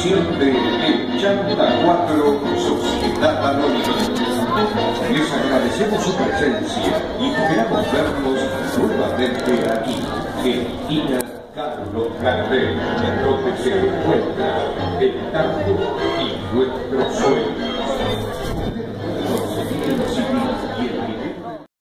producción de El Chanta 4 Sociedad Anónima. Les agradecemos su presencia y esperamos verlos nuevamente aquí, en Ina Carlos Gardel, donde se encuentra el tango y nuestro sueño.